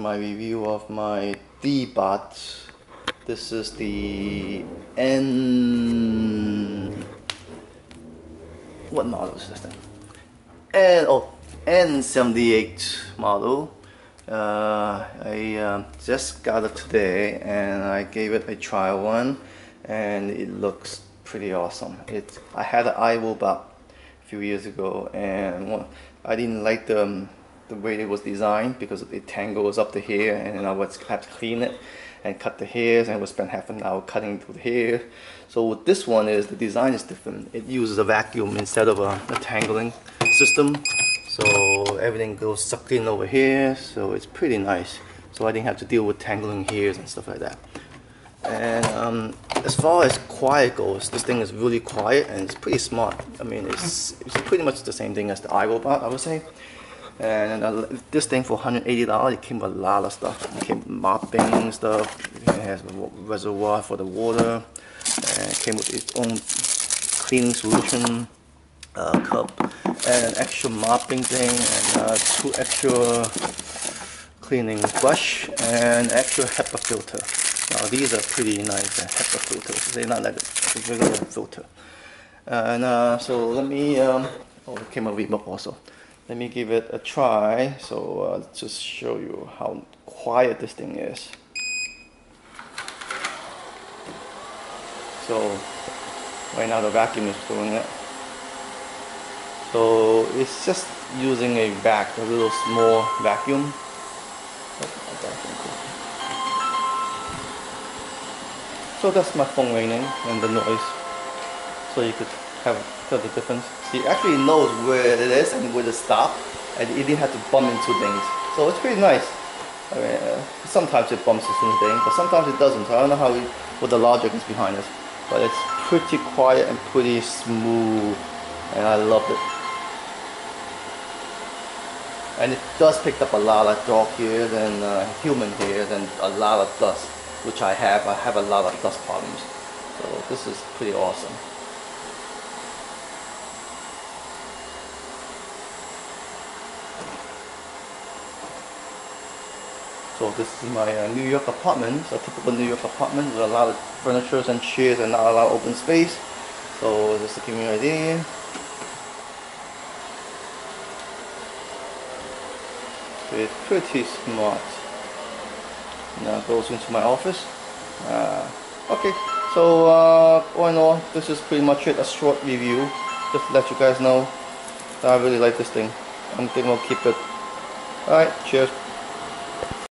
my review of my Deebot. This is the N... What model is this thing? N, oh, N78 model. Uh, I uh, just got it today and I gave it a trial one and it looks pretty awesome. It, I had an iRobot a few years ago and I didn't like the, um, the way it was designed because it tangles up the hair and then I would have to clean it and cut the hairs and I would spend half an hour cutting through the hair. So with this one is the design is different. It uses a vacuum instead of a, a tangling system. So everything goes sucked in over here. So it's pretty nice. So I didn't have to deal with tangling hairs and stuff like that. And um, as far as quiet goes, this thing is really quiet and it's pretty smart. I mean, it's, it's pretty much the same thing as the iRobot, I would say. And uh, this thing for $180, it came with a lot of stuff. It came with mopping stuff, it has a reservoir for the water, and came with its own cleaning solution uh, cup, and an extra mopping thing, and uh, two extra cleaning brush, and extra HEPA filter. Now these are pretty nice uh, HEPA filters. They're not like a regular filter. And uh, so let me, um, oh, it came with remote also let me give it a try. So uh, just show you how quiet this thing is. So right now the vacuum is doing it. So it's just using a vac a little small vacuum. So that's my phone ringing and the noise. So you could have tell the difference. See, actually knows where it is and where to stop, and it didn't have to bump into things. So it's pretty nice. I mean, uh, sometimes it bumps into things, but sometimes it doesn't. So I don't know how we, what the logic is behind this, but it's pretty quiet and pretty smooth, and I love it. And it does pick up a lot of dog hair and uh, human hair and a lot of dust, which I have. I have a lot of dust problems. So this is pretty awesome. So this is my uh, New York apartment, It's a typical New York apartment with a lot of furniture and chairs and not a lot of open space. So just to give you an idea. It's pretty smart. Now goes into my office. Uh, okay, so uh, all in all, this is pretty much it, a short review. Just to let you guys know I really like this thing. I'm thinking I'll keep it. Alright, cheers.